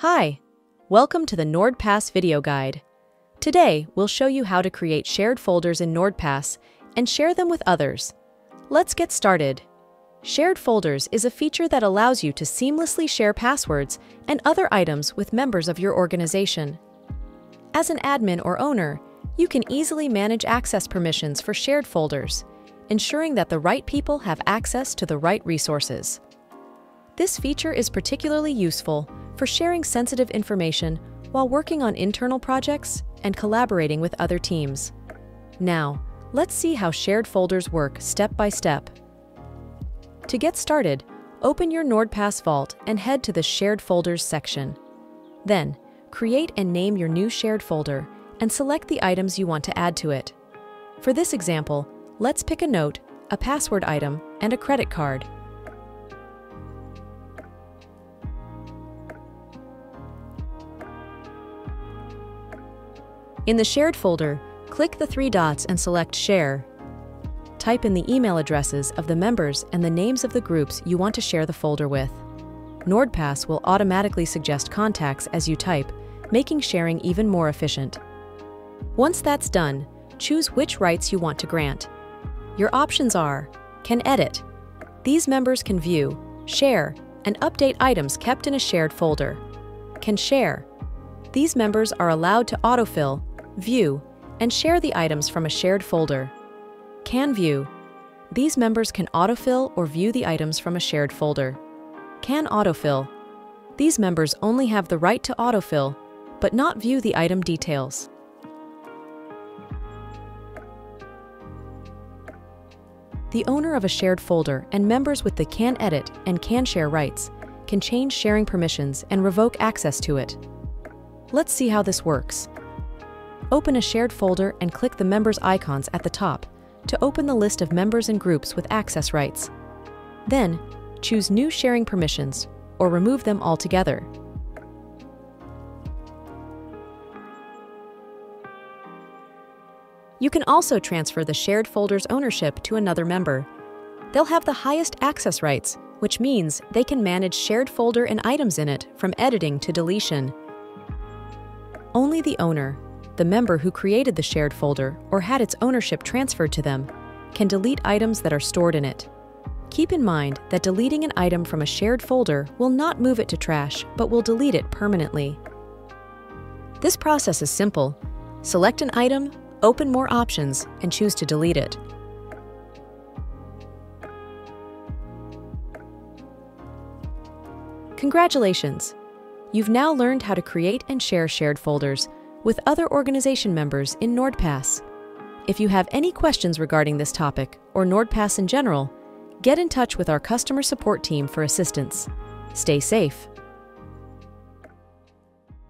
Hi, welcome to the NordPass video guide. Today, we'll show you how to create shared folders in NordPass and share them with others. Let's get started. Shared folders is a feature that allows you to seamlessly share passwords and other items with members of your organization. As an admin or owner, you can easily manage access permissions for shared folders, ensuring that the right people have access to the right resources. This feature is particularly useful for sharing sensitive information while working on internal projects and collaborating with other teams. Now, let's see how shared folders work step by step. To get started, open your NordPass Vault and head to the Shared Folders section. Then, create and name your new shared folder and select the items you want to add to it. For this example, let's pick a note, a password item, and a credit card. In the Shared folder, click the three dots and select Share. Type in the email addresses of the members and the names of the groups you want to share the folder with. NordPass will automatically suggest contacts as you type, making sharing even more efficient. Once that's done, choose which rights you want to grant. Your options are Can edit. These members can view, share, and update items kept in a shared folder. Can share. These members are allowed to autofill, view, and share the items from a shared folder. Can view. These members can autofill or view the items from a shared folder. Can autofill. These members only have the right to autofill, but not view the item details. The owner of a shared folder and members with the Can Edit and Can Share rights can change sharing permissions and revoke access to it. Let's see how this works. Open a shared folder and click the members' icons at the top to open the list of members and groups with access rights. Then, choose New Sharing Permissions or remove them altogether. You can also transfer the shared folder's ownership to another member. They'll have the highest access rights, which means they can manage shared folder and items in it from editing to deletion. Only the owner, the member who created the shared folder or had its ownership transferred to them, can delete items that are stored in it. Keep in mind that deleting an item from a shared folder will not move it to trash, but will delete it permanently. This process is simple. Select an item, open more options, and choose to delete it. Congratulations! You've now learned how to create and share shared folders with other organization members in NordPass. If you have any questions regarding this topic or NordPass in general, get in touch with our customer support team for assistance. Stay safe